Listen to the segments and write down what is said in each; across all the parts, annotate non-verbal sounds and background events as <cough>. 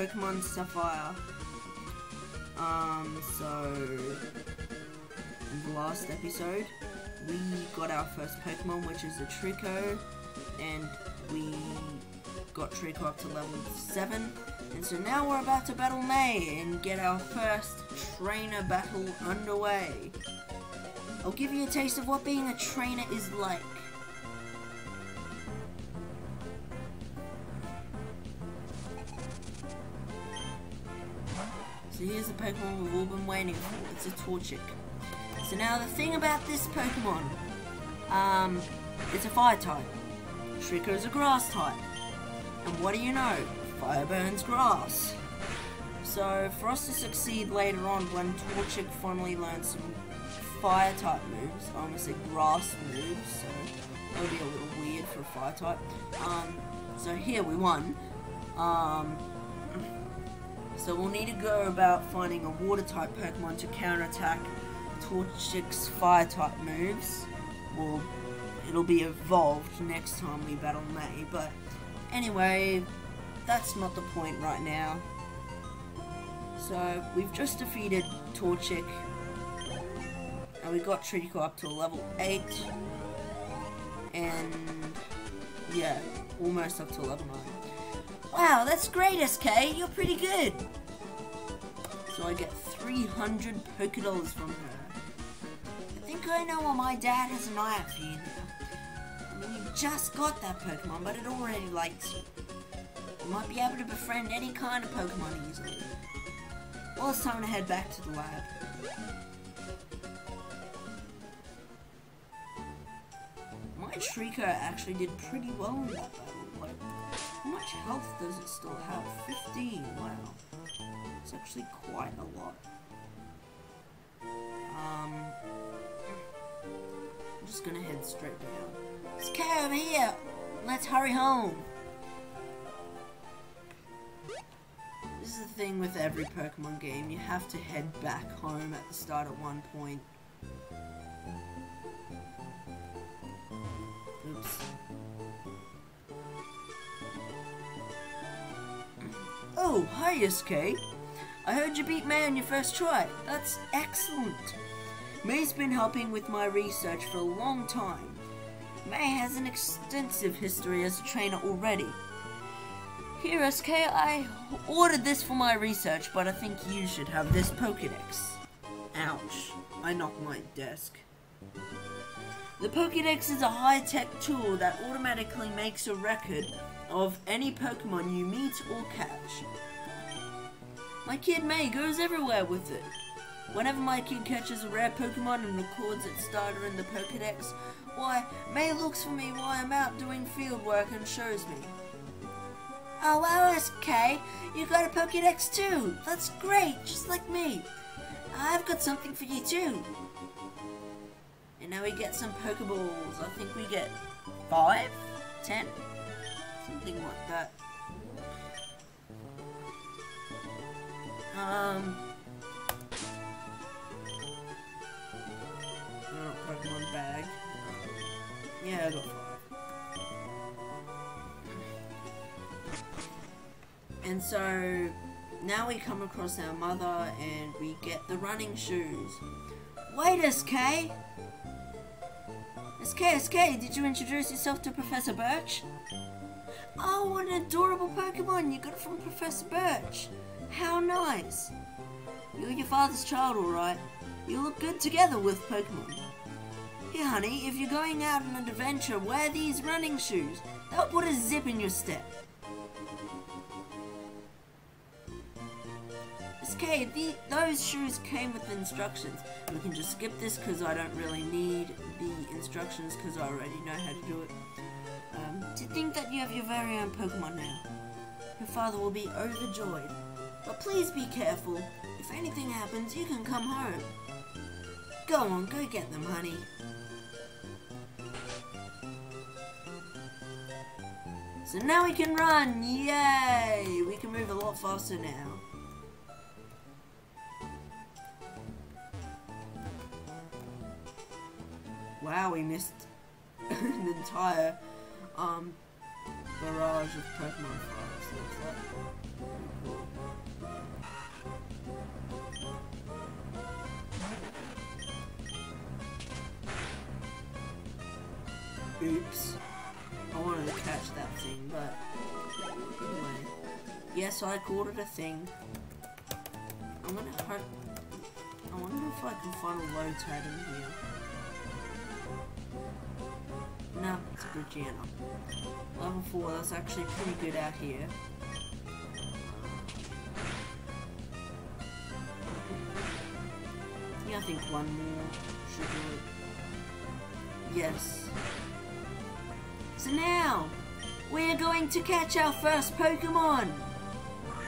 Pokemon Sapphire. Um, so in the last episode, we got our first Pokemon, which is a Treecko, and we got Treecko up to level 7. And so now we're about to battle May and get our first trainer battle underway. I'll give you a taste of what being a trainer is like. Here's the Pokemon we've all been waiting for. It's a Torchic. So now the thing about this Pokemon, um, it's a fire type. is a grass type. And what do you know? Fire burns grass. So for us to succeed later on when Torchic finally learns some fire type moves, I almost say grass moves, so that would be a little weird for a fire type. Um, so here we won. Um, so we'll need to go about finding a water type Pokemon to counterattack Torchic's fire type moves. Well, it'll be evolved next time we battle May, but anyway, that's not the point right now. So we've just defeated Torchic, and we got Treecko up to level 8, and yeah, almost up to level 9. Wow, that's great, SK. You're pretty good. So I get 300 Pokédollars from her. I think I know why my dad has an eye for you now. I mean, you just got that Pokemon, but it already likes you. You might be able to befriend any kind of Pokemon easily. Well, it's time to head back to the lab. My Treecko actually did pretty well in that battle. Much health does it still have? 15, wow. It's actually quite a lot. Um, I'm just gonna head straight down. It's K over here! Let's hurry home! This is the thing with every Pokemon game, you have to head back home at the start at one point. Oh, hi SK. I heard you beat May on your first try. That's excellent. May's been helping with my research for a long time. May has an extensive history as a trainer already. Here, SK, I ordered this for my research, but I think you should have this Pokedex. Ouch. I knocked my desk. The Pokedex is a high-tech tool that automatically makes a record of any Pokemon you meet or catch. My kid May goes everywhere with it. Whenever my kid catches a rare Pokemon and records its starter in the Pokedex, why, May looks for me while I'm out doing field work and shows me. Oh wow, SK, you got a Pokedex too. That's great, just like me. I've got something for you too. And now we get some Pokeballs. I think we get five, ten, something like that. Um. Oh, Pokemon bag. Yeah, I got five. And so now we come across our mother and we get the running shoes. Wait, SK! SK, SK, did you introduce yourself to Professor Birch? Oh, what an adorable Pokemon! You got it from Professor Birch. How nice! You're your father's child, alright. You look good together with Pokemon. Here, honey, if you're going out on an adventure, wear these running shoes. They'll put a zip in your step. Okay, the, those shoes came with instructions. We can just skip this because I don't really need the instructions because I already know how to do it. To think that you have your very own Pokemon now. Your father will be overjoyed. But please be careful. If anything happens, you can come home. Go on, go get them, honey. So now we can run! Yay! We can move a lot faster now. Wow, we missed <laughs> an entire um, barrage of Pokemon Forest. looks like. Oops. I wanted to catch that thing, but anyway. Yes, I called it a thing. I'm gonna hope. I wonder if I can find a low in here. No, it's a Brigiana. Level 4, that's actually pretty good out here. Yeah, I think one more should do it. Yes. So now, we're going to catch our first Pokemon!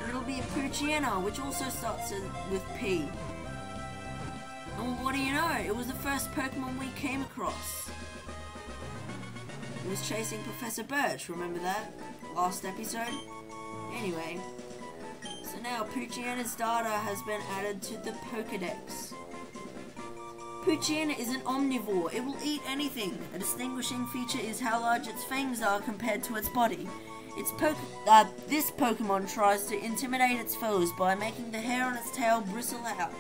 It'll be a Poochyena, which also starts with P. And what do you know? It was the first Pokemon we came across. It was chasing Professor Birch, remember that? Last episode? Anyway, so now Poochyena's data has been added to the Pokedex. Poochyena is an omnivore. It will eat anything. A distinguishing feature is how large its fangs are compared to its body. Its po uh, this Pokemon tries to intimidate its foes by making the hair on its tail bristle out.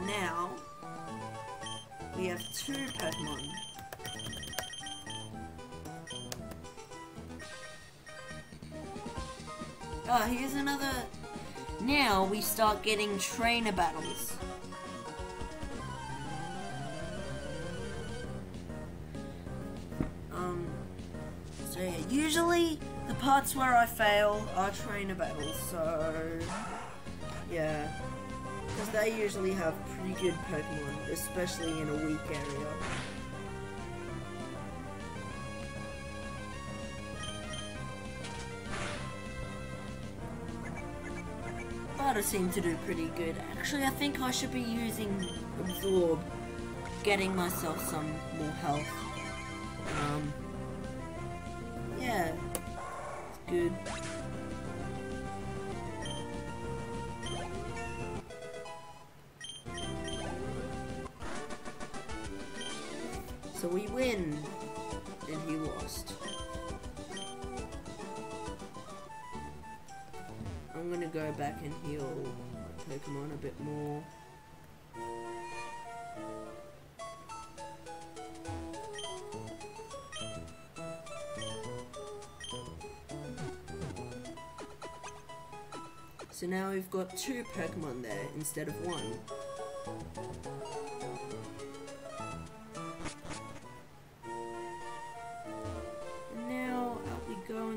So now, we have two Pokemon. Oh, here's another... Now we start getting trainer battles. Um, so yeah, usually the parts where I fail are trainer battles, so... Yeah. Because they usually have pretty good Pokemon, especially in a weak area. But seem to do pretty good. Actually, I think I should be using Absorb, getting myself some more health. Um, yeah, it's good. So we win, and he lost. I'm gonna go back and heal my Pokemon a bit more. So now we've got two Pokemon there instead of one.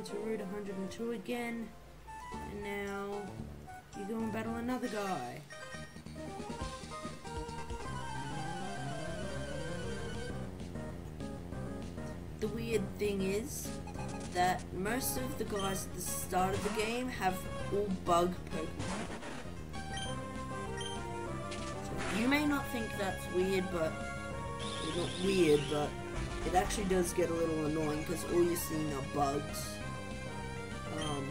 Into Route 102 again. And now you go and battle another guy. The weird thing is that most of the guys at the start of the game have all bug Pokemon. So you may not think that's weird, but not weird, but it actually does get a little annoying because all you're seeing are bugs. Um,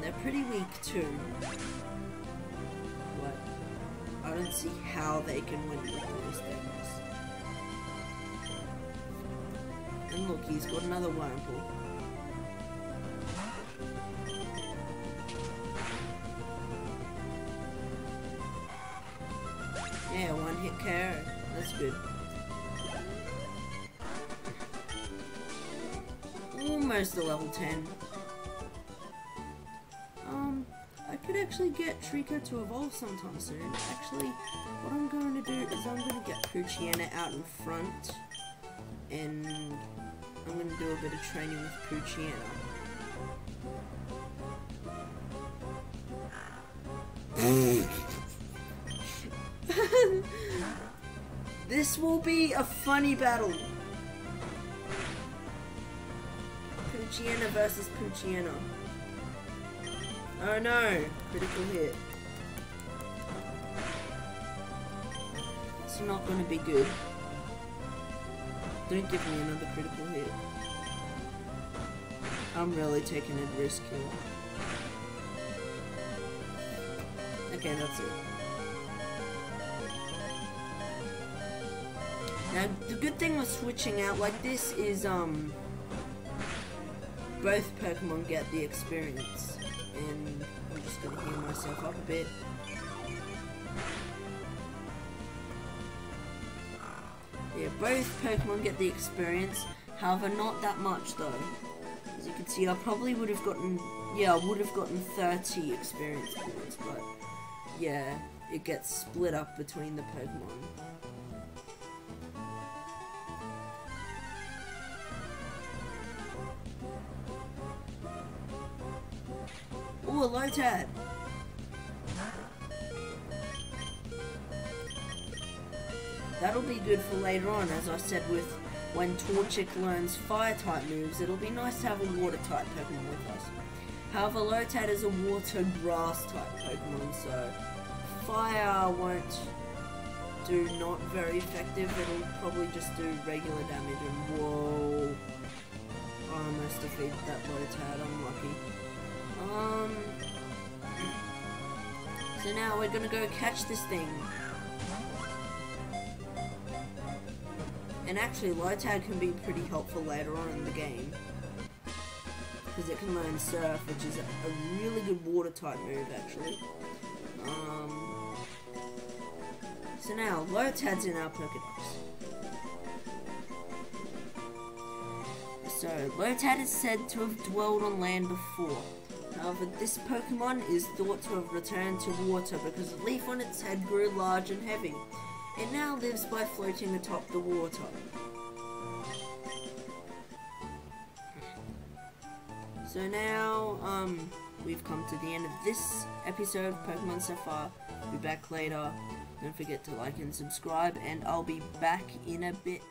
they're pretty weak too. But I don't see how they can win with those things. And look, he's got another Wurmple. Yeah, one hit KO. That's good. Almost a level 10. Um, I could actually get Treecko to evolve sometime soon. Actually, what I'm going to do is I'm going to get Poochyena out in front. And I'm going to do a bit of training with Poochyena. <laughs> <laughs> this will be a funny battle. Poochyena versus Poochyena. Oh no! Critical hit. It's not gonna be good. Don't give me another critical hit. I'm really taking a risk here. Okay, that's it. Now, the good thing with switching out like this is, um, both Pokemon get the experience. And I'm just gonna heal myself up a bit. Yeah, both Pokemon get the experience, however not that much though. As you can see, I probably would have gotten, yeah, I would have gotten 30 experience points, but yeah, it gets split up between the Pokemon. Ooh, a Lotad! That'll be good for later on, as I said with when Torchic learns fire-type moves, it'll be nice to have a water-type Pokemon with us. However, Lotad is a water grass type Pokemon, so fire won't do not very effective. It'll probably just do regular damage and whoa. I almost defeated that Lotad, unlucky. Um So now we're gonna go catch this thing. And actually, Lotad can be pretty helpful later on in the game. Because it can learn Surf, which is a, really good water type move, actually. Um, so now, Lotad's in our Pokedex. So, Lotad is said to have dwelled on land before. This Pokemon is thought to have returned to water because the leaf on its head grew large and heavy. It now lives by floating atop the water. So now, um, we've come to the end of this episode of Pokemon so far. Be back later. Don't forget to like and subscribe, and I'll be back in a bit.